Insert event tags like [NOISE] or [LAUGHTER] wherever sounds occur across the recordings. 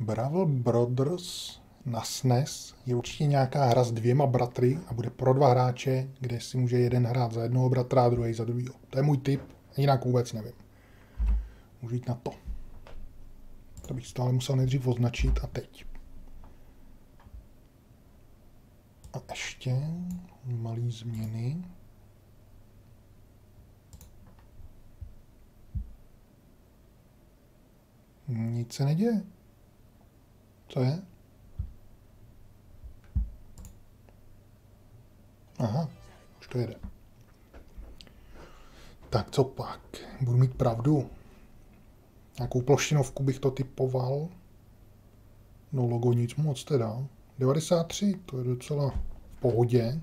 Bravo Brothers na SNES je určitě nějaká hra s dvěma bratry a bude pro dva hráče, kde si může jeden hrát za jednoho bratra a druhý za druhého. To je můj tip, jinak vůbec nevím. Můžu jít na to. To bych stále musel nejdřív označit a teď. A ještě malý změny. Nic se neděje. Co je? Aha, už to jede. Tak co pak? Budu mít pravdu. Nějakou ploštinovku bych to typoval. No logo nic moc teda. 93, to je docela v pohodě.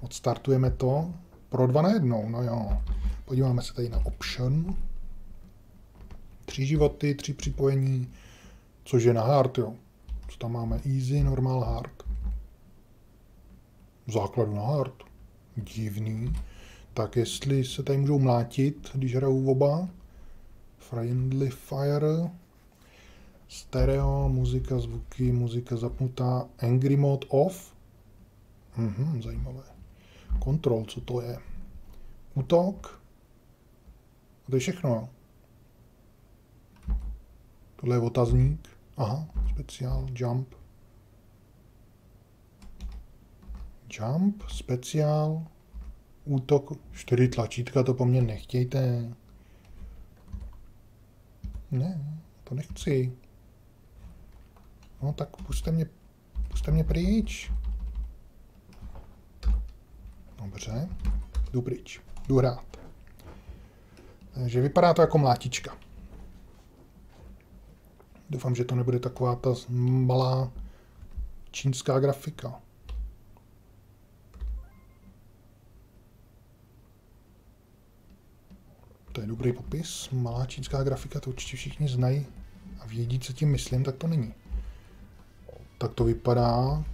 Odstartujeme to. Pro dva na jednou, no jo. Podíváme se tady na option. Tři životy, tři připojení, což je na hard, jo. Co tam máme? Easy, normal, hard. V základu na hard. Divný. Tak jestli se tady můžou mlátit, když hrajou oba. Friendly Fire. Stereo, muzika, zvuky, muzika zapnutá. Angry Mode off. Mhm, zajímavé. Control, co to je? Útok. A to je všechno. Tohle je otazník. Aha, speciál, jump. Jump, speciál, útok, čtyři tlačítka, to po mně nechtějte. Ne, to nechci. No tak puste mě, puste mě pryč. Dobře, jdu pryč, jdu hrát. Takže vypadá to jako mlátička. Doufám, že to nebude taková ta malá čínská grafika. To je dobrý popis. Malá čínská grafika, to určitě všichni znají a vědí, co tím myslím, tak to není. Tak to vypadá,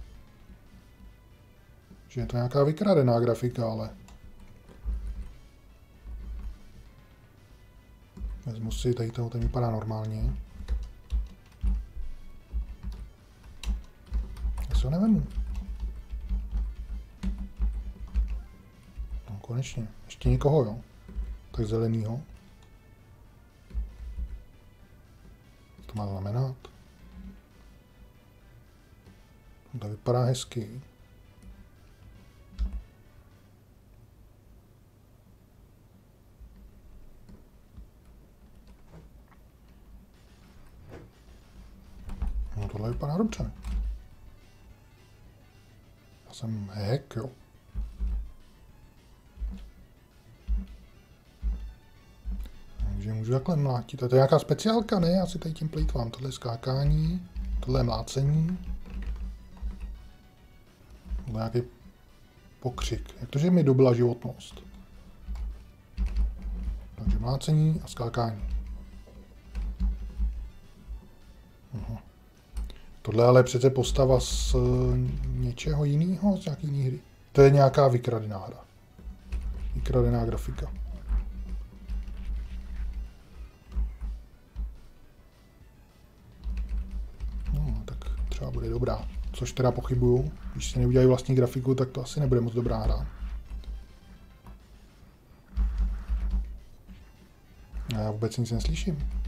že je to nějaká vykradená grafika, ale vezmu si tady toho, ten vypadá normálně. Si ho nevemu. No konečně, ještě někoho, jo tak zelenýho. To má znamenat. To vypadá hezky. No tohle vypadá dobře. Hack, jo. Takže můžu takhle mlátit. To je nějaká speciálka, ne? Já si tady tím plýtvám. Tohle je skákání, tohle je mlácení. Tohle je nějaký pokřik. Jak to, že mi dobila životnost? Takže mlácení a skákání. Tohle ale je přece postava z něčeho jiného, z nějaký jiný hry. To je nějaká vykradená hra. Vykradená grafika. třeba bude dobrá. Což teda pochybuju. Když si neudělají vlastní grafiku, tak to asi nebude moc dobrá hra. Já vůbec nic neslyším.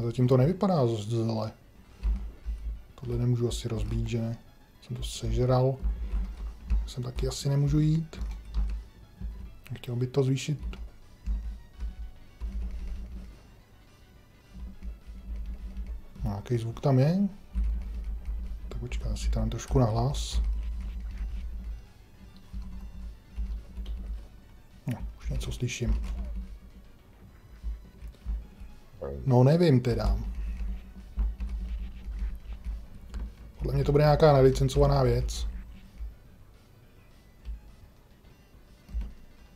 A zatím to nevypadá zle. Tohle nemůžu asi rozbít, že ne? Jsem to sežral. Jsem taky asi nemůžu jít. Chtěl by to zvýšit Nějaký zvuk tam je. Tak počká, si tam trošku na hlas. No, už něco slyším. No nevím teda. Podle mě to bude nějaká nelicencovaná věc.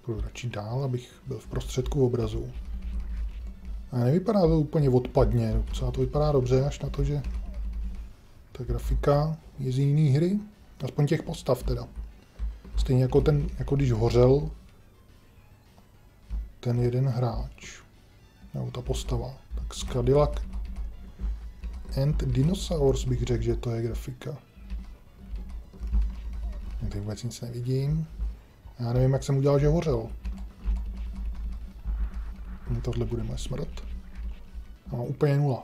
Půjdu radši dál, abych byl v prostředku obrazu. A nevypadá to úplně odpadně, docela to vypadá dobře, až na to, že ta grafika je z jiný hry, aspoň těch postav teda. Stejně jako, ten, jako když hořel ten jeden hráč. Nebo ta postava. Tak Cadillac and Dinosaurs bych řekl, že to je grafika. Tady vůbec nic nevidím. Já nevím, jak jsem udělal, že hořel. Tohle bude moje smrt. Já mám úplně nula.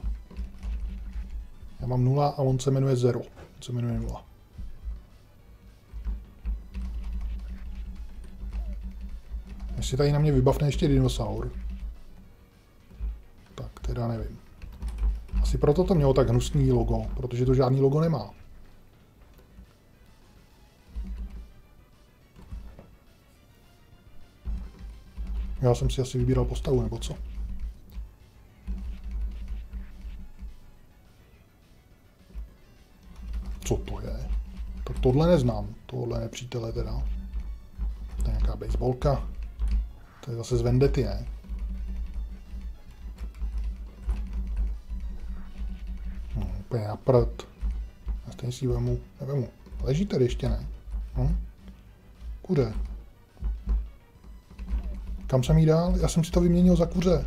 Já mám nula a on se jmenuje zero. On se jmenuje nula. Jestli tady na mě vybavne ještě dinosaur. Teda nevím. Asi proto to mělo tak hnusný logo, protože to žádný logo nemá. Já jsem si asi vybíral postavu, nebo co? Co to je? Tak tohle neznám, tohle nepřítele teda. To je nějaká baseballka. To je zase z Vendety, ne? Úplně na prd. Já stejně si vemu, nevemu. Leží tady ještě, ne? Hm? Kuře. Kam jsem jí dal? Já jsem si to vyměnil za kuře.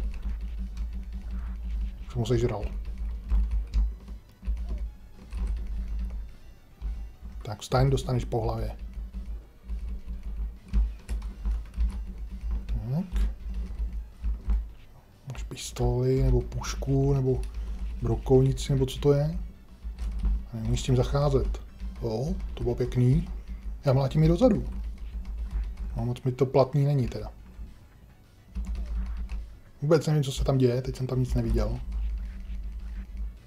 Jsem ho sežral. Tak vstaň, dostaneš po hlavě. Tak. Máš pistoli, nebo pušku, nebo brokovnici, nebo co to je? A nemůžu s tím zacházet. Jo, to bylo pěkný. Já mlátím i dozadu. No moc mi to platný není teda. Vůbec nevím, co se tam děje, teď jsem tam nic neviděl.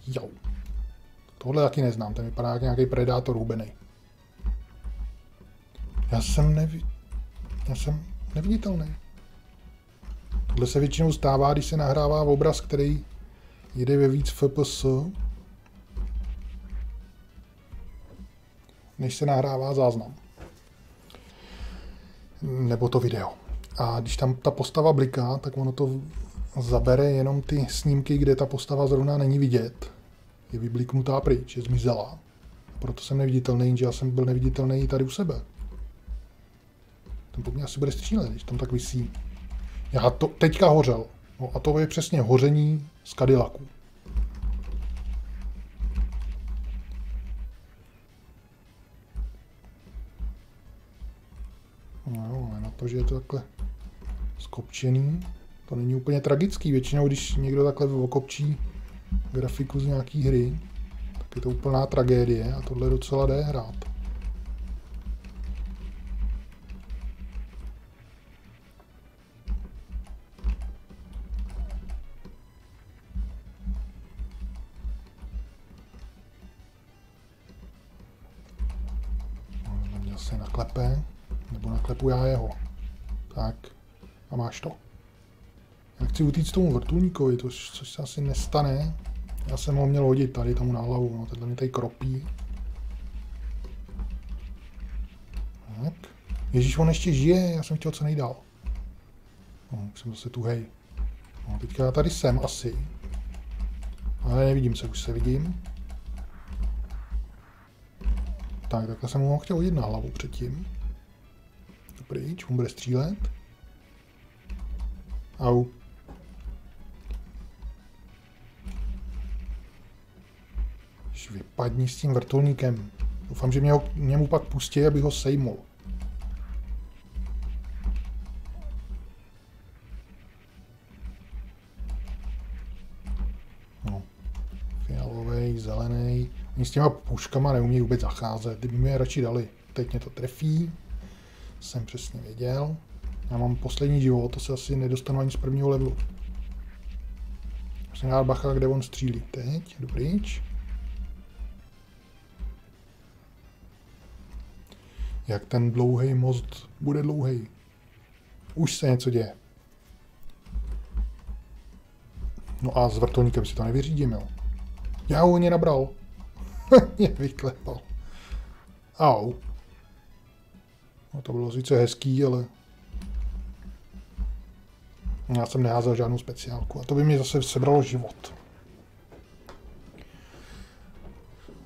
Jo. Tohle taky neznám, ten vypadá jak nějaký predátor hubený. Já jsem nevi... Já jsem neviditelný. Tohle se většinou stává, když se nahrává obraz, který jde ve víc FPS, než se nahrává záznam. Nebo to video. A když tam ta postava bliká, tak ono to zabere jenom ty snímky, kde ta postava zrovna není vidět. Je vybliknutá pryč, je zmizela. Proto jsem neviditelný, že já jsem byl neviditelný tady u sebe. Ten po mně asi bude střílet, když tam tak vysí. Já to teďka hořel. No a to je přesně hoření z Cadillacu. No, ale na to, že je to takhle skopčený, to není úplně tragický. Většinou, když někdo takhle okopčí grafiku z nějaký hry, tak je to úplná tragédie a tohle docela jde hrát. Chci utíct tomu vrtulníkovi, to, což se asi nestane. Já jsem ho měl hodit tady tomu na hlavu, no, tenhle mě tady kropí. Tak. Ježíš, on ještě žije, já jsem chtěl co nejdál. No, jsem zase tuhej. No, teďka já tady jsem asi. Ale nevidím se, už se vidím. Tak, takhle jsem ho chtěl hodit na hlavu předtím. Dobrý, on bude střílet. Au. Vypadni s tím vrtulníkem. Doufám, že mě, ho, mě mu pak pustí, aby ho sejmul. No. Fialový, zelený. Oni s těma puškama neumí vůbec zacházet. Kdyby mi je radši dali. Teď mě to trefí. Jsem přesně věděl. Já mám poslední život, to se asi nedostanu ani z prvního levelu. Musím dát bacha, kde on střílí. Teď, dobrý. Jak ten dlouhý most bude dlouhý. Už se něco děje. No a s vrtulníkem si to nevyřídím, jo. Já ho ně nabral. [LAUGHS] mě vyklepal. Au. No to bylo sice hezký, ale já jsem neházel žádnou speciálku a to by mi zase sebralo život.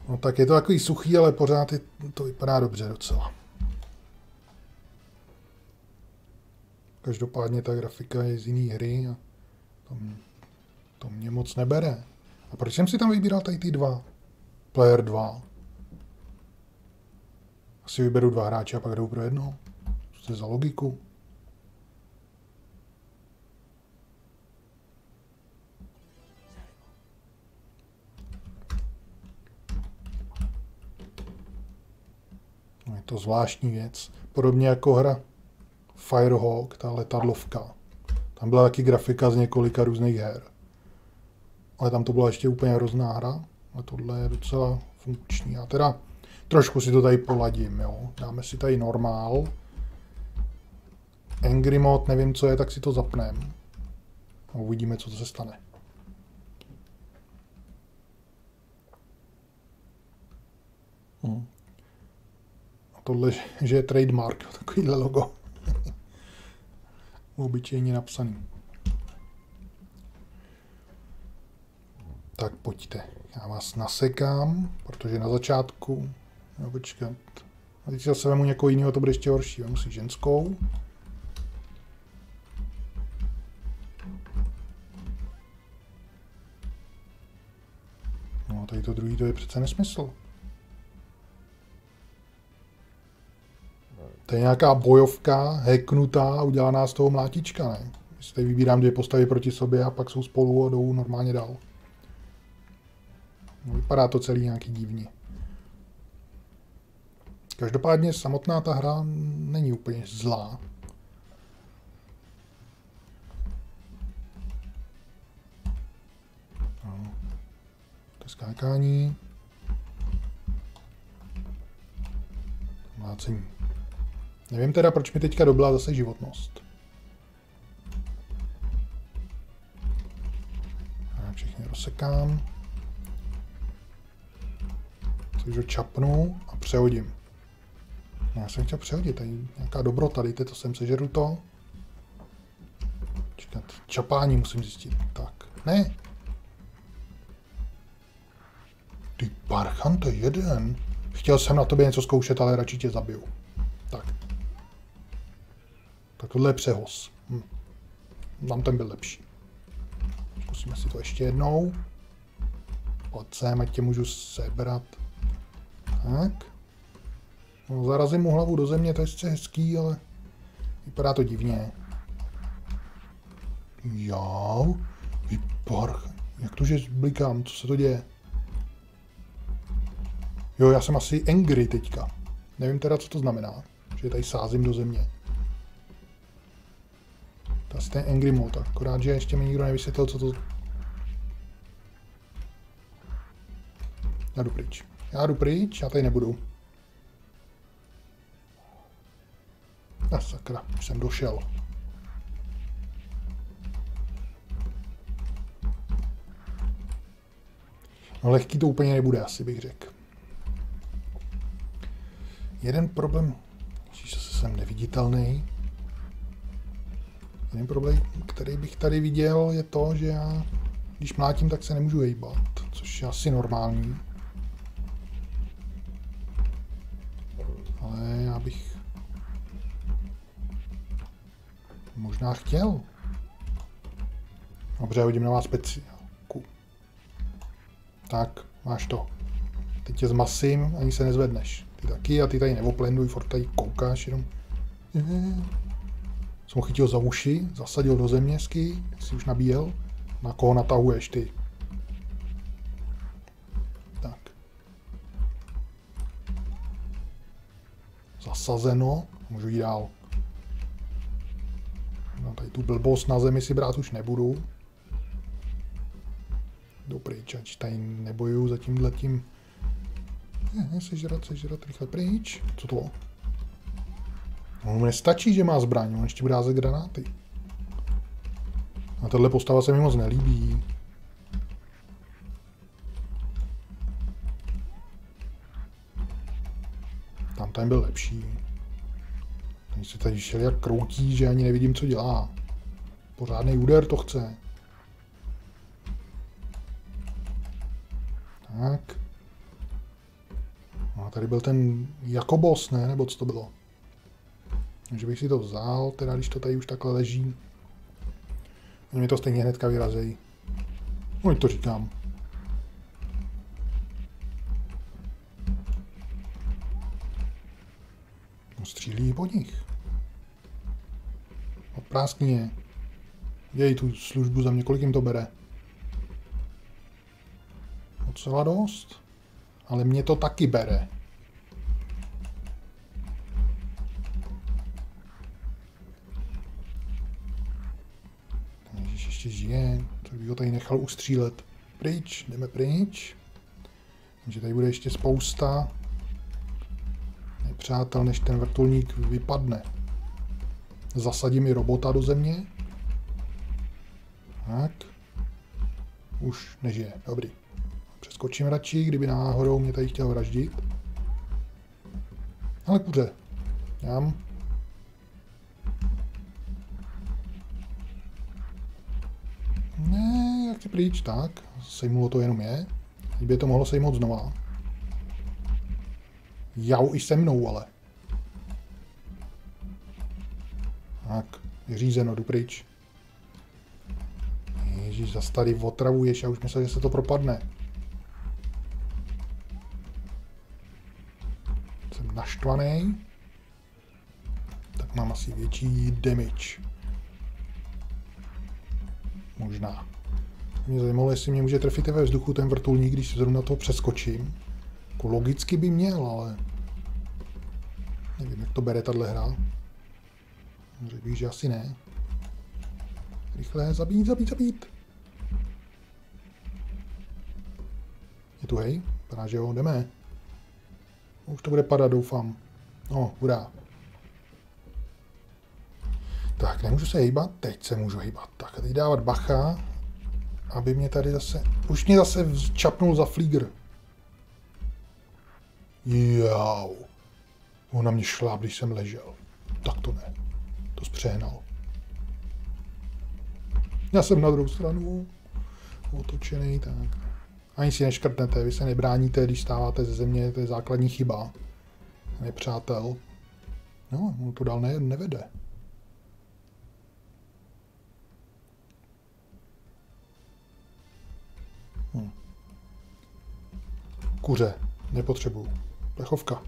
No tak je to takový suchý, ale pořád je, to vypadá dobře docela. Každopádně ta grafika je z jiné hry a tam To mě moc nebere. A proč jsem si tam vybíral tady ty dva? Player 2. Asi vyberu dva hráče a pak jdou pro jedno. Co to je za logiku? No, je to zvláštní věc. Podobně jako hra Firehawk, ta letadlovka. Tam byla taky grafika z několika různých her. Ale tam to byla ještě úplně hrozná hra. A tohle je docela funkční. A teda trošku si to tady poladím, jo. Dáme si tady normál. Angry mod, nevím co je, tak si to zapnem. A uvidíme, co to se stane. Hmm. A tohle, že je trademark, [LAUGHS] takovýhle logo. Obyčejně napsaný. Tak pojďte. Já vás nasekám, protože na začátku... No počkat. A teď zase vemu někoho jiného, to bude ještě horší. Vemu si ženskou. No, tady to druhý, to je přece nesmysl. To je nějaká bojovka, heknutá, udělaná z toho mlátička, ne? Si tady vybírám dvě postavy proti sobě a pak jsou spolu a jdou normálně dál. No, vypadá to celý nějaký divně. Každopádně samotná ta hra není úplně zlá. No. To je skákání. Mlácení. Nevím teda, proč mi teďka dobila zase životnost. Já všechny rozsekám. Takže čapnu a přehodím. No, já jsem chtěl přehodit, tady nějaká dobrota, dejte to sem, sežeru to. Čekat, čapání musím zjistit. Tak, ne. Ty parchan, to je jeden. Chtěl jsem na tobě něco zkoušet, ale radši tě zabiju. Tak. Tak tohle je přehoz. Hm. Tam ten byl lepší. Zkusíme si to ještě jednou. Pojď sem, ať tě můžu sebrat. Tak. No, zarazím mu hlavu do země, to je sice hezký, ale vypadá to divně. Jo, vypar. Jak to, že blikám, co se to děje? Jo, já jsem asi angry teďka. Nevím teda, co to znamená, že tady sázím do země. To asi ten angry mode, akorát, že ještě mi nikdo nevysvětlil, co to... Já jdu pryč. Já jdu pryč, já tady nebudu. A sakra, už jsem došel. No lehký to úplně nebude, asi bych řekl. Jeden problém, že jsem neviditelný. Jeden problém, který bych tady viděl, je to, že já, když mlátím, tak se nemůžu hejbat, což je asi normální. Ale já bych možná chtěl. Dobře, hodím na vás speciálku. Tak, máš to. Teď tě zmasím, ani se nezvedneš. Ty taky a ty tady neoplenduj, furt tady koukáš jenom. Jsem ho chytil za uši, zasadil do země si už nabíjel. Na koho natahuješ ty? Tak. Zasazeno, můžu jít dál. No tady tu blbost na zemi si brát už nebudu. Dobrý, čač, tady nebojuju za tímhle tím. Ne, ne, sežrat, sežrat, rychle pryč. Co to? No, mu nestačí, že má zbraň, on ještě bude házet granáty. A tahle postava se mi moc nelíbí. Tam ten byl lepší. Ten se tady šel jak kroutí, že ani nevidím, co dělá. Pořádný úder to chce. Tak. No a tady byl ten Jakobos, ne? Nebo co to bylo? Takže bych si to vzal, teda když to tady už takhle leží. Oni mi to stejně hnedka vyrazejí. No, to říkám. No, střílí po nich. Opráskni je. Děj tu službu za mě, kolik jim to bere. Docela dost. Ale mě to taky bere. Ustřílet. Pryč, jdeme pryč. Takže tady bude ještě spousta nepřátel, než ten vrtulník vypadne. Zasadím i robota do země. Tak. Už nežije, dobrý. Přeskočím radši, kdyby náhodou mě tady chtěl vraždit. Ale kuře. Jám. Pryč, tak. Sejmulo to jenom je. Teď by to mohlo sejmout znova. Jau i se mnou, ale. Tak, řízeno, jdu pryč. Ježíš, zase tady otravuješ, já už myslel, že se to propadne. Jsem naštvaný. Tak mám asi větší damage. Možná. Mě zajímalo, jestli mě může trefit i ve vzduchu ten vrtulník, když zrovna to přeskočím. Jako logicky by měl, ale... Nevím, jak to bere tahle hra. Řekl bych, že asi ne. Rychle, zabít, zabít, zabít. Je tu hej? Vypadá, že jo, jdeme. Už to bude padat, doufám. No, hurá. Tak, nemůžu se hýbat? Teď se můžu hýbat. Tak, teď dávat bacha, aby mě tady zase... Už mě zase čapnul za flígr. Jau. On na mě šláb, když jsem ležel. Tak to ne. To zpřehnal. Já jsem na druhou stranu otočený, tak. Ani si neškrtnete, vy se nebráníte, když stáváte ze země, to je základní chyba. Nepřátel. No, on to dál ne, nevede. Kuře, nepotřebuju. Plechovka.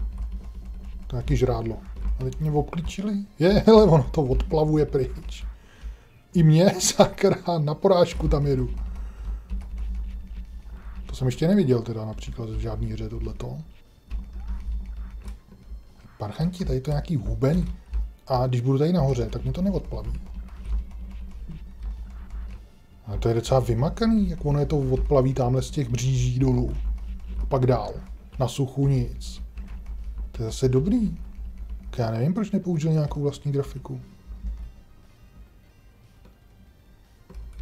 To je jaký žrádlo. A teď mě obklíčili? Je, hele, ono to odplavuje pryč. I mě, [LAUGHS] sakra, na porážku tam jedu. To jsem ještě neviděl teda například v žádný hře tohleto. Parchanti, tady to nějaký huben. A když budu tady nahoře, tak mě to neodplaví. A to je docela vymakaný, jak ono je to odplaví tamhle z těch bříží dolů. Pak dál. Na suchu nic. To je zase dobrý. Já nevím, proč nepoužil nějakou vlastní grafiku.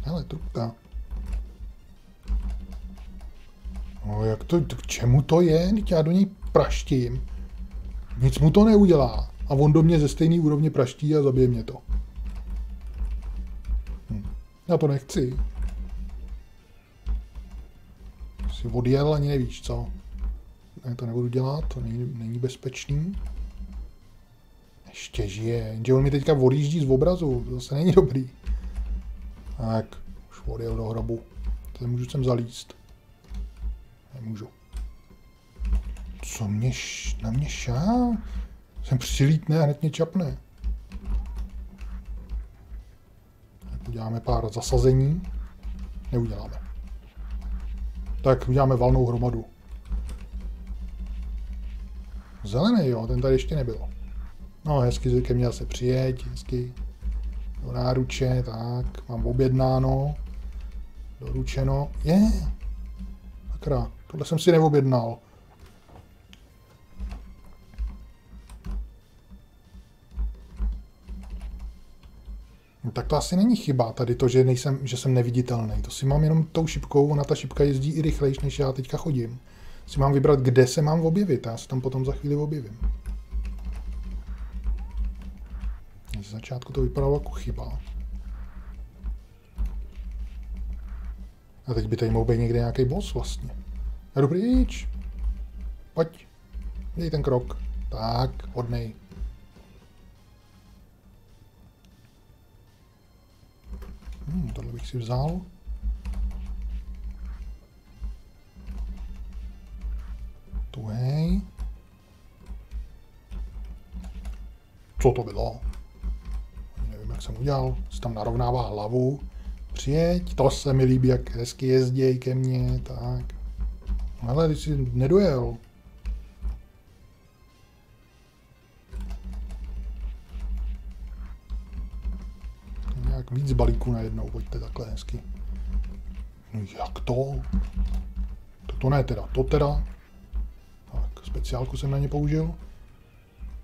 Hele, trubka. No, jak to, k čemu to je? Teď já do něj praštím. Nic mu to neudělá. A on do mě ze stejné úrovně praští a zabije mě to. Hm. Já to nechci. Si odjel ani nevíš, co. Ne, to nebudu dělat, to není, není bezpečný. Ještě žije, jenže on mi teďka odjíždí z obrazu, to zase není dobrý. Tak, už odjel do hrobu. To můžu sem zalíst. Nemůžu. Co mě š... na mě šá? Jsem přilítne a hned mě čapne. Tak uděláme pár zasazení. Neuděláme. Tak uděláme valnou hromadu. Zelený, jo, ten tady ještě nebyl. No, hezky ke mně zase přijeď, hezky. Do náruče, tak, mám objednáno. Doručeno. Je, yeah. sakra. Tohle jsem si neobjednal. No, tak to asi není chyba tady to, že, nejsem, že jsem neviditelný. To si mám jenom tou šipkou, ona ta šipka jezdí i rychlejš, než já teďka chodím. Si mám vybrat, kde se mám objevit. Já se tam potom za chvíli objevím. Z začátku to vypadalo jako chyba. A teď by tady mohl být někde nějaký boss vlastně. Jdu pryč. Pojď. Dej ten krok. Tak, hodnej. Hmm, tohle bych si vzal. Tuhej. Co to bylo? Nevím, jak jsem udělal. Se tam narovnává hlavu. Přijeď, to se mi líbí, jak hezky jezdí ke mně, tak. Ale když si nedojel, balíků najednou, pojďte takhle hezky. No jak to? To, to ne teda, to teda. Tak, speciálku jsem na ně použil.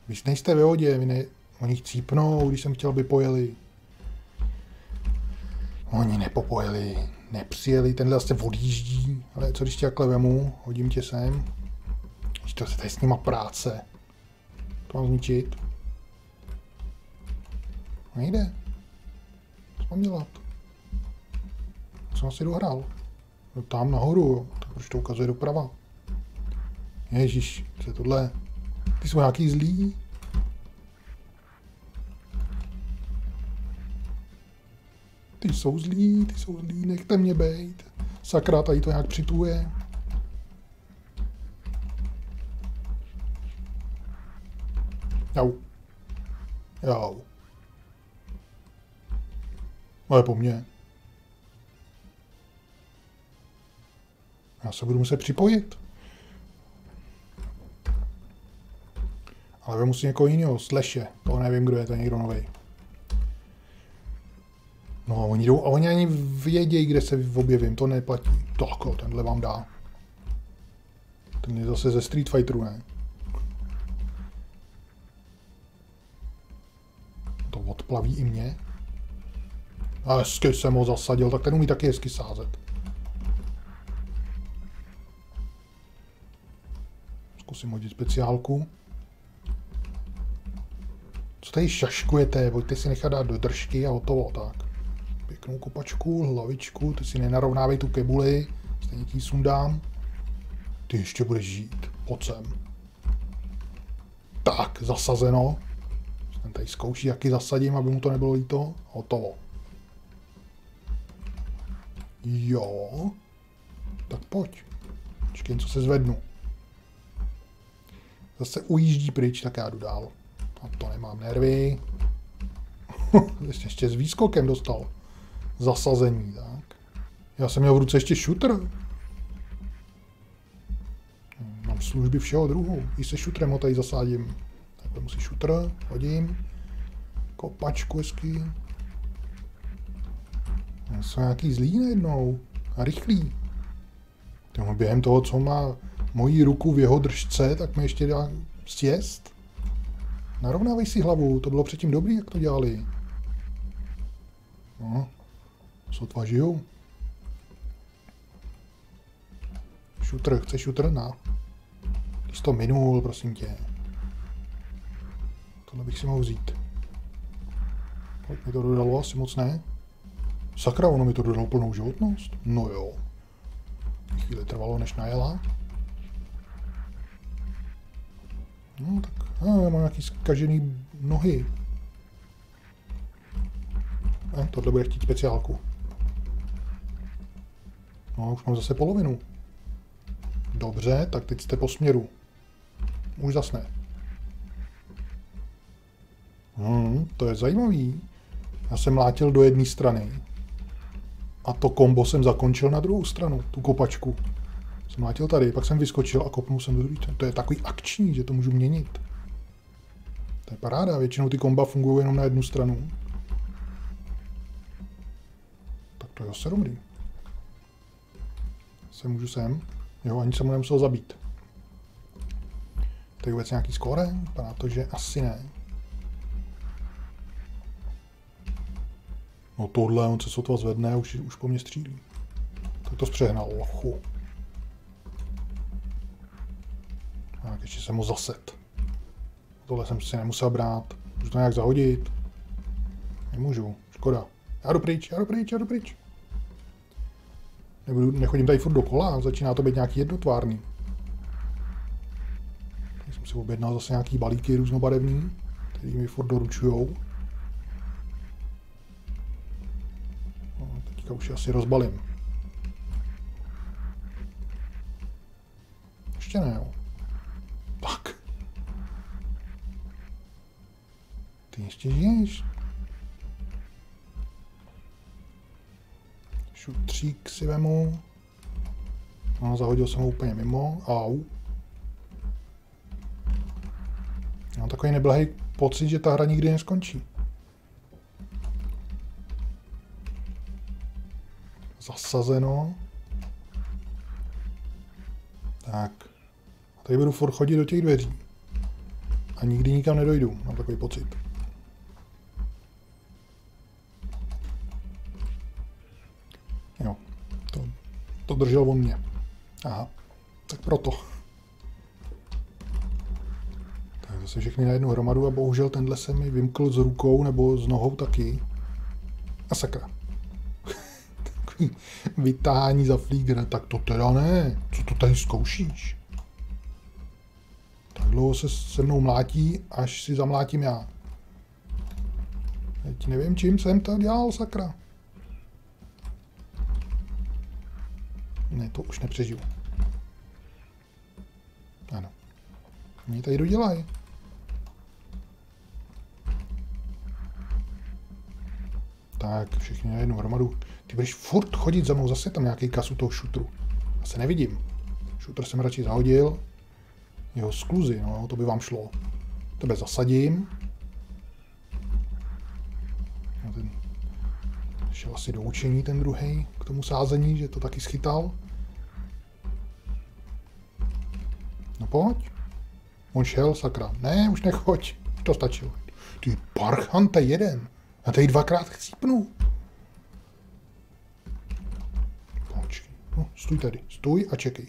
Vy nejste ve vodě, vy ne... Oni chcípnou, když jsem chtěl, aby pojeli. Oni nepopojeli, nepřijeli, tenhle zase odjíždí, ale co když tě takhle vemu, hodím tě sem. To se tady s nima práce. To mám zničit. Nejde. Mám dělat? Co jsem asi dohrál? No tam nahoru, jo. Tak proč to ukazuje doprava? Ježíš, co je tohle? Ty jsou nějaký zlý? Ty jsou zlí, ty jsou zlí, nechte mě bejt. Sakra, tady to nějak přituje. Jau. Jau. Ale po mně. Já se budu muset připojit. Ale musím někoho jiného, Sleše. To nevím, kdo je, to někdo nový. No a oni jdou, a oni ani vědějí, kde se objevím, to neplatí. Tak tenhle vám dá. Ten je zase ze Street Fighteru, ne? To odplaví i mě. A hezky jsem ho zasadil, tak ten umí taky hezky sázet. Zkusím hodit speciálku. Co tady šaškujete? Pojďte si nechat dát do držky a hotovo, tak pěknou kopačku, hlavičku, ty si nenarovnávej tu kebuli, stejně ti sundám. Ty ještě budeš žít, pojď sem. Tak, zasazeno. Ten tady zkouší, jaký zasadím, aby mu to nebylo líto. Hotovo. Jo. Tak pojď. Počkej, co se zvednu. Zase ujíždí pryč, tak já jdu dál. A to nemám nervy. [LAUGHS] ještě s výskokem dostal zasazení, tak. Já jsem měl v ruce ještě shooter. Mám služby všeho druhu. I se shooterem ho tady zasádím. Tak musí shooter, hodím. Kopačku hezký. Jsou nějaký zlý najednou. A rychlý. Tomu během toho, co má moji ruku v jeho držce, tak mi ještě dá sjest. Narovnávej si hlavu, to bylo předtím dobrý, jak to dělali. No, Sotva žijou. Šutr, chce šutr? Na. Ty to minul, prosím tě. Tohle bych si mohl vzít. Kolik mi to dodalo? Asi moc ne. Sakra, ono mi to dodalo plnou životnost? No jo. Chvíli trvalo, než najela. No tak, a, já mám nějaký zkažený nohy. A, tohle bude chtít speciálku. No, už mám zase polovinu. Dobře, tak teď jste po směru. Už zasne. Hmm, to je zajímavý. Já jsem mlátil do jedné strany. A to kombo jsem zakončil na druhou stranu, tu kopačku. Jsem mlátil tady, pak jsem vyskočil a kopnul jsem do druhé To je takový akční, že to můžu měnit. To je paráda, většinou ty komba fungují jenom na jednu stranu. Tak to je zase dobrý se můžu sem. Jo, ani se mu nemusel zabít. To je vůbec nějaký skóre? Vypadá to, že asi ne. No tohle, on se sotva zvedne už, už po mně střílí. Tak to zpřehnal, lochu. Tak ještě jsem ho zaset. Tohle jsem si nemusel brát. Můžu to nějak zahodit? Nemůžu, škoda. Já jdu pryč, já jdu pryč, já jdu pryč. Nebudu, nechodím tady furt dokola, začíná to být nějaký jednotvárný. Tady jsem si objednal zase nějaký balíky různobarevný, který mi furt doručujou. Teďka už asi rozbalím. Ještě ne, jo. Tak. ještě žiješ? Šutřík si vemu. No, zahodil jsem ho úplně mimo. Au. Mám takový neblahý pocit, že ta hra nikdy neskončí. Zasazeno. Tak. A tady budu furt chodit do těch dveří. A nikdy nikam nedojdu, mám takový pocit. Jo, to, to držel on mě. Aha, tak proto. Tak zase všechny na jednu hromadu a bohužel tenhle se mi vymkl s rukou nebo s nohou taky. A sakra. [LAUGHS] Vytáhání za flígra, tak to teda ne. Co to tady zkoušíš? Tak dlouho se se mnou mlátí, až si zamlátím já. Teď nevím, čím jsem to dělal, sakra. Ne, to už nepřežiju. Ano. Mě tady dodělají. Tak, všichni na jednu hromadu. Ty budeš furt chodit za mnou, zase tam nějaký kasu toho šutru. Já se nevidím. Šutr jsem radši zahodil. Jeho skluzy, no, to by vám šlo. Tebe zasadím. No, ten šel asi do učení ten druhý k tomu sázení, že to taky schytal. No pojď. On šel, sakra. Ne, už nechoď. To stačilo. Ty parchante jeden. A tady dvakrát chcípnu. Počkej. No, stůj tady. Stůj a čekej.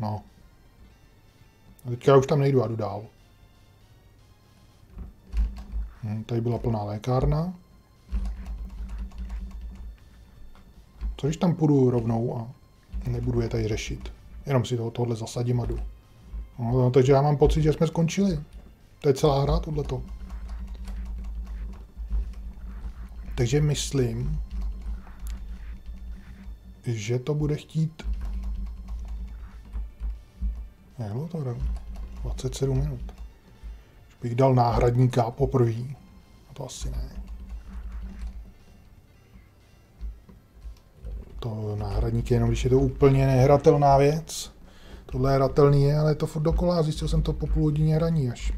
No. A teďka já už tam nejdu, a jdu dál. Hm, tady byla plná lékárna. Co když tam půjdu rovnou a nebudu je tady řešit? Jenom si toho, tohle zasadím a jdu. No, takže já mám pocit, že jsme skončili. To je celá hra, tohleto. Takže myslím, že to bude chtít... Jak to hra? 27 minut. Už bych dal náhradníka poprvé. A to asi ne. To náhradník je jenom, když je to úplně nehratelná věc. Tohle je hratelný ale je to furt dokola. Zjistil jsem to po půl hodině hraní až.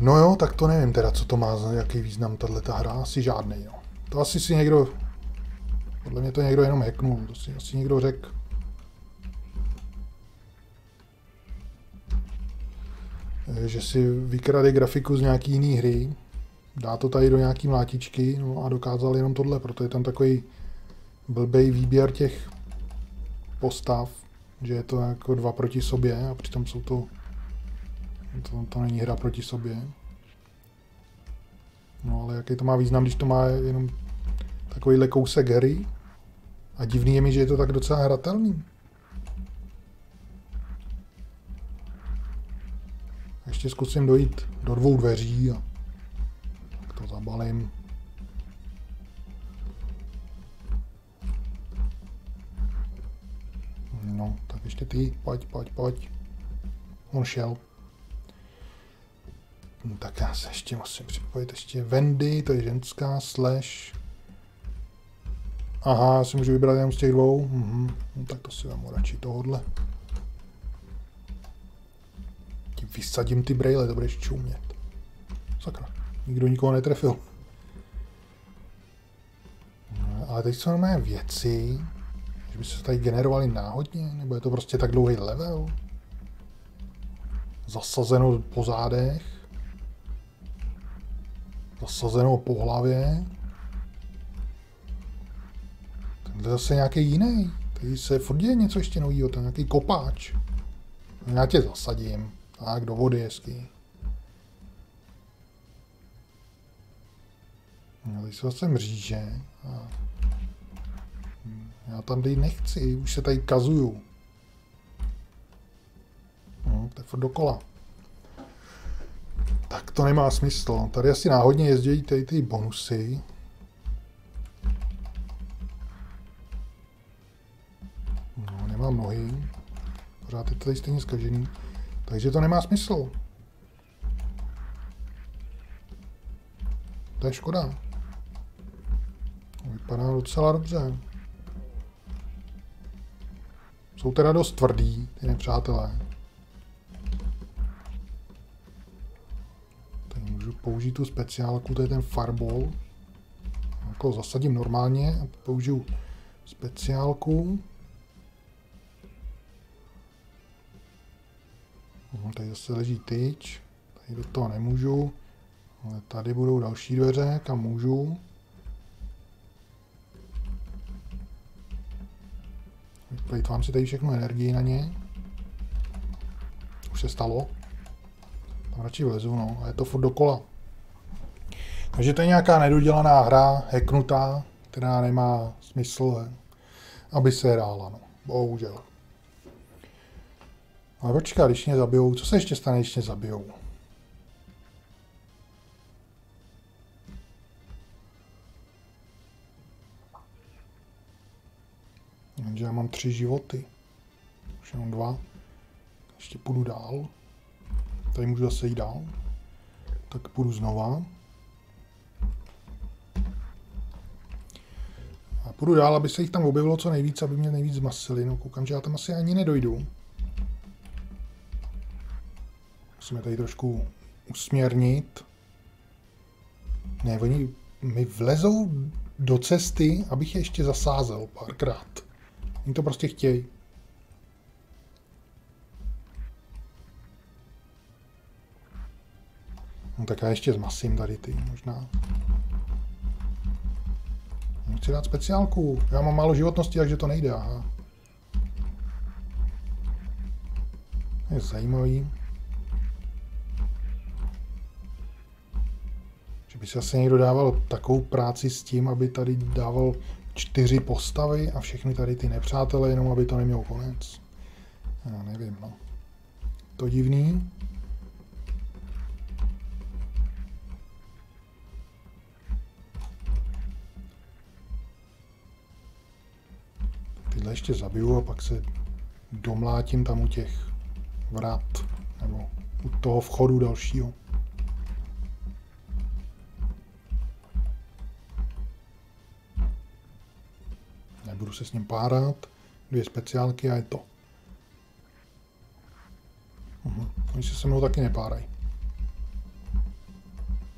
No jo, tak to nevím teda, co to má za jaký význam tahle hra. Asi žádný, jo. To asi si někdo... Podle mě to někdo jenom hacknul. To si asi někdo řekl. Že si vykrade grafiku z nějaký jiný hry, dá to tady do nějaký mlátičky no a dokázal jenom tohle, proto je tam takový blbej výběr těch postav, že je to jako dva proti sobě a přitom jsou to to, to není hra proti sobě. No ale jaký to má význam, když to má jenom takovýhle kousek hry? A divný je mi, že je to tak docela hratelný. Ještě zkusím dojít do dvou dveří a tak to zabalím. No, tak ještě ty, pojď, pojď, pojď. On šel. No, tak já se ještě musím připojit ještě Wendy, to je ženská, slash. Aha, já si můžu vybrat jenom z těch dvou. Mhm. No, tak to si vám radši tohodle. Tím vysadím ty braille, to budeš čumět. Sakra, nikdo nikoho netrefil. No, ale teď jsou mé věci, že by se tady generovaly náhodně, nebo je to prostě tak dlouhý level? Zasazeno po zádech zasazenou po hlavě. Tenhle zase nějaký jiný. Tady se furt děje něco ještě novýho, ten nějaký kopáč. Já tě zasadím. Tak, do vody hezky. No, tady se zase mříže. A já tam tady nechci, už se tady kazuju. No, to je furt dokola. Tak to nemá smysl. Tady asi náhodně jezdí tady ty bonusy. No, nemám nohy. Pořád je to tady stejně zkažený. Takže to nemá smysl. To je škoda. Vypadá docela dobře. Jsou teda dost tvrdý, ty nepřátelé. Použít tu speciálku, to je ten farbol. Jako zasadím normálně a použiju speciálku. No, tady zase leží tyč. Tady do toho nemůžu. Ale tady budou další dveře, kam můžu. Vyplejtvám si tady všechno energii na ně. Už se stalo. Tam radši vlezu, no. A je to furt dokola. Takže to je nějaká nedodělaná hra, heknutá, která nemá smysl, aby se hrála, no. Bohužel. Ale počká, když mě zabijou, co se ještě stane, když mě zabijou? Jenže já mám tři životy. Už jenom dva. Ještě půjdu dál. Tady můžu zase jít dál. Tak půjdu znova. Půjdu dál, aby se jich tam objevilo co nejvíc, aby mě nejvíc zmasili. No koukám, že já tam asi ani nedojdu. Musíme tady trošku usměrnit. Ne, oni mi vlezou do cesty, abych je ještě zasázel párkrát. Oni to prostě chtějí. No tak já ještě zmasím tady ty, možná. Chci dát speciálku. Já mám málo životnosti, takže to nejde, aha. Je zajímavý. Že by se asi někdo dával takovou práci s tím, aby tady dával čtyři postavy a všechny tady ty nepřátelé, jenom aby to nemělo konec. Já nevím, no. To divný. Tyhle ještě zabiju a pak se domlátím tam u těch vrat, nebo u toho vchodu dalšího. Nebudu se s ním párat. Dvě speciálky a je to. Uhum. Oni se se mnou taky nepárají.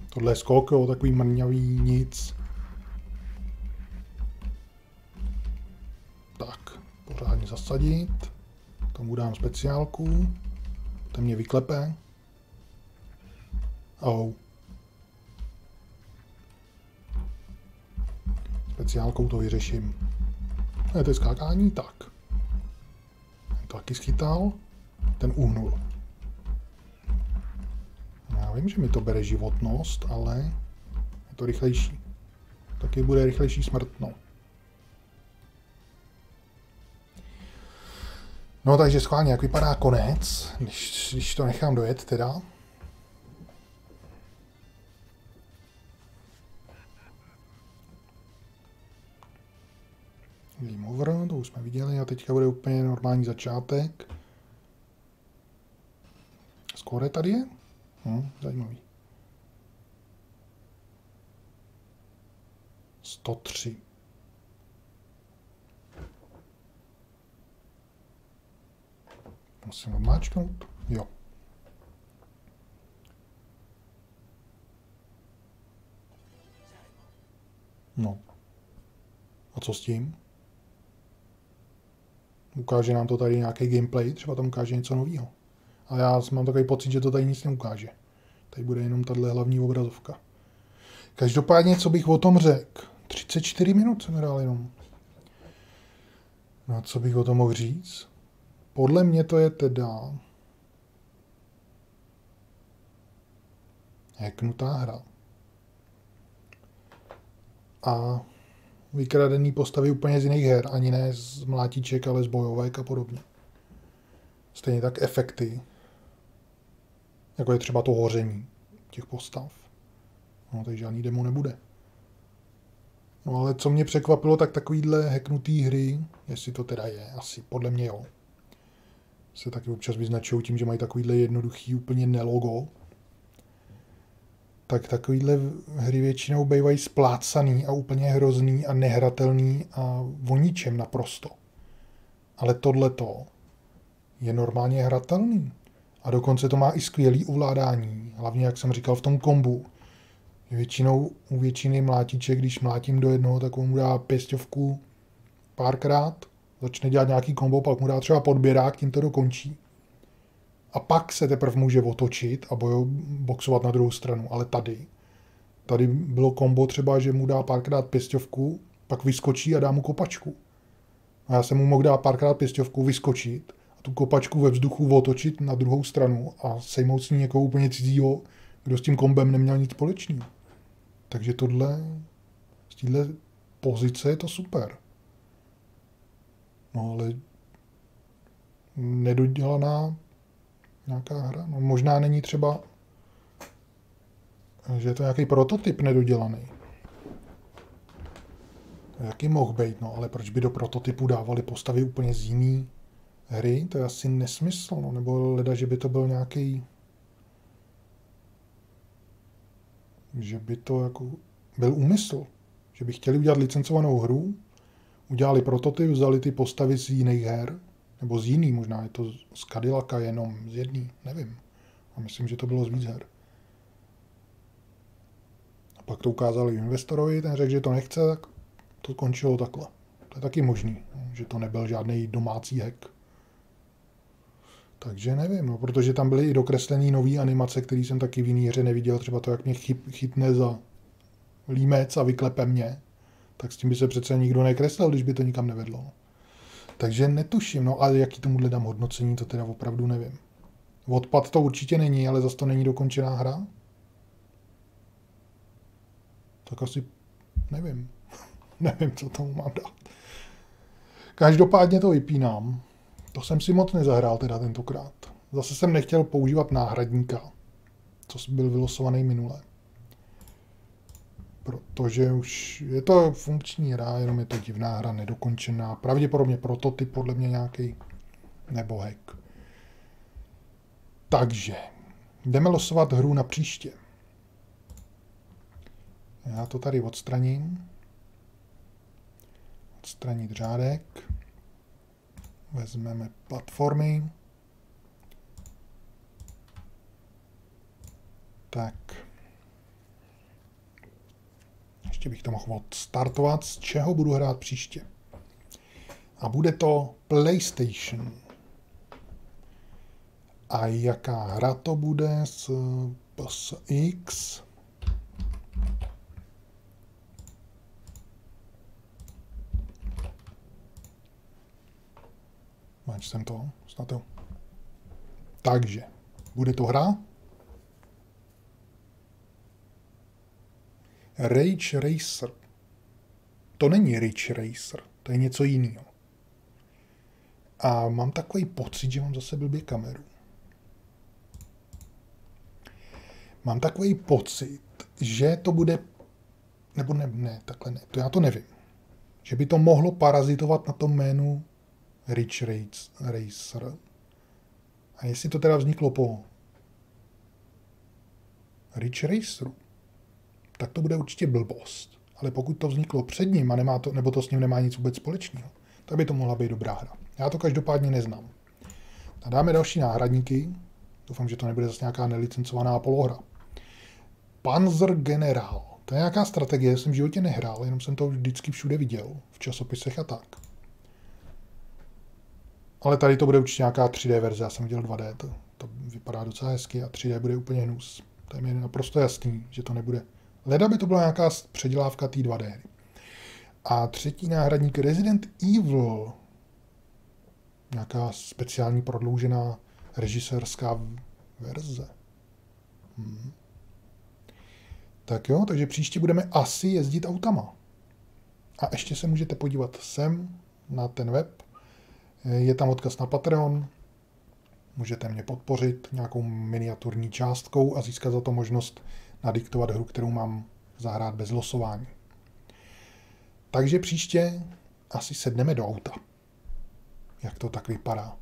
Tohle je skok, jo, takový mrňavý nic. Pořádně zasadit. Tomu dám speciálku. Ten mě vyklepe. Oh. Speciálkou to vyřeším. Ne, to je skákání, tak. Ten to taky schytal. Ten uhnul. Já vím, že mi to bere životnost, ale je to rychlejší. Taky bude rychlejší smrt, no. No takže schválně, jak vypadá konec, když, když to nechám dojet teda. Game over, to už jsme viděli a teďka bude úplně normální začátek. Skóre tady je? Hm, zajímavý. 103. Musím odmáčknout? Jo. No. A co s tím? Ukáže nám to tady nějaký gameplay, třeba tam ukáže něco nového. Ale já mám takový pocit, že to tady nic neukáže. Tady bude jenom tahle hlavní obrazovka. Každopádně, co bych o tom řekl? 34 minut jsem hrál jenom. No a co bych o tom mohl říct? Podle mě to je teda heknutá hra. A vykradený postavy úplně z jiných her, ani ne z mlátíček, ale z bojovek a podobně. Stejně tak efekty, jako je třeba to hoření těch postav. No, takže žádný demo nebude. No ale co mě překvapilo, tak takovýhle heknutý hry, jestli to teda je, asi podle mě jo, se taky občas vyznačují tím, že mají takovýhle jednoduchý úplně nelogo, tak takovýhle hry většinou bývají splácaný a úplně hrozný a nehratelný a o ničem naprosto. Ale tohleto je normálně hratelný. A dokonce to má i skvělý ovládání. Hlavně, jak jsem říkal, v tom kombu. Většinou u většiny mlátiček, když mlátím do jednoho, tak mu dá pěstovku párkrát, začne dělat nějaký kombo, pak mu dá třeba podběrák, tím to dokončí. A pak se teprve může otočit a bojo, boxovat na druhou stranu. Ale tady, tady bylo kombo třeba, že mu dá párkrát pěstovku, pak vyskočí a dá mu kopačku. A já jsem mu mohl dát párkrát pěstovku, vyskočit a tu kopačku ve vzduchu otočit na druhou stranu a sejmout s ní někoho úplně cizího, kdo s tím kombem neměl nic společného. Takže tohle, z téhle pozice je to super. No ale nedodělaná nějaká hra. No, možná není třeba, že je to nějaký prototyp nedodělaný. Jaký mohl být, no, ale proč by do prototypu dávali postavy úplně z jiný hry? To je asi nesmysl, no, nebo leda, že by to byl nějaký že by to jako byl úmysl, že by chtěli udělat licencovanou hru, udělali prototyp, vzali ty postavy z jiných her, nebo z jiný, možná je to z Cadillaca jenom, z jedný, nevím. A myslím, že to bylo z víc her. A pak to ukázali investorovi, ten řekl, že to nechce, tak to končilo takhle. To je taky možný, že to nebyl žádný domácí hack. Takže nevím, no, protože tam byly i dokreslené nové animace, které jsem taky v jiné hře neviděl, třeba to, jak mě chytne za límec a vyklepe mě, tak s tím by se přece nikdo nekreslil, když by to nikam nevedlo. Takže netuším, no a jaký tomuhle dám hodnocení, to teda opravdu nevím. Odpad to určitě není, ale zase to není dokončená hra. Tak asi nevím. [LAUGHS] nevím, co tomu mám dát. Každopádně to vypínám. To jsem si moc nezahrál teda tentokrát. Zase jsem nechtěl používat náhradníka, co byl vylosovaný minule. Protože už je to funkční hra, jenom je to divná hra, nedokončená. Pravděpodobně prototyp, podle mě nějaký, nebo hack. Takže, jdeme losovat hru na příště. Já to tady odstraním. Odstranit řádek vezmeme platformy. Tak. Ještě bych to mohl odstartovat, z čeho budu hrát příště. A bude to PlayStation. A jaká hra to bude z PSX? Máč jsem to, snad to. Takže, bude to hra. Rage Racer. To není Rage Racer, to je něco jiného. A mám takový pocit, že mám zase blbě kameru. Mám takový pocit, že to bude, nebo ne, ne, takhle ne, to já to nevím. Že by to mohlo parazitovat na tom jménu Rich Racer. A jestli to teda vzniklo po Rich Raceru, tak to bude určitě blbost. Ale pokud to vzniklo před ním a nemá to, nebo to s ním nemá nic vůbec společného, tak by to mohla být dobrá hra. Já to každopádně neznám. A dáme další náhradníky. Doufám, že to nebude zase nějaká nelicencovaná polohra. Panzer General. To je nějaká strategie, jsem v životě nehrál, jenom jsem to vždycky všude viděl, v časopisech a tak. Ale tady to bude určitě nějaká 3D verze, já jsem viděl 2D, to, to vypadá docela hezky a 3D bude úplně hnus. To je mi naprosto jasný, že to nebude. Leda by to byla nějaká předělávka té 2D. A třetí náhradník Resident Evil. Nějaká speciální prodloužená režisérská verze. Hmm. Tak jo, takže příště budeme asi jezdit autama. A ještě se můžete podívat sem na ten web je tam odkaz na Patreon, můžete mě podpořit nějakou miniaturní částkou a získat za to možnost nadiktovat hru, kterou mám zahrát bez losování. Takže příště asi sedneme do auta. Jak to tak vypadá.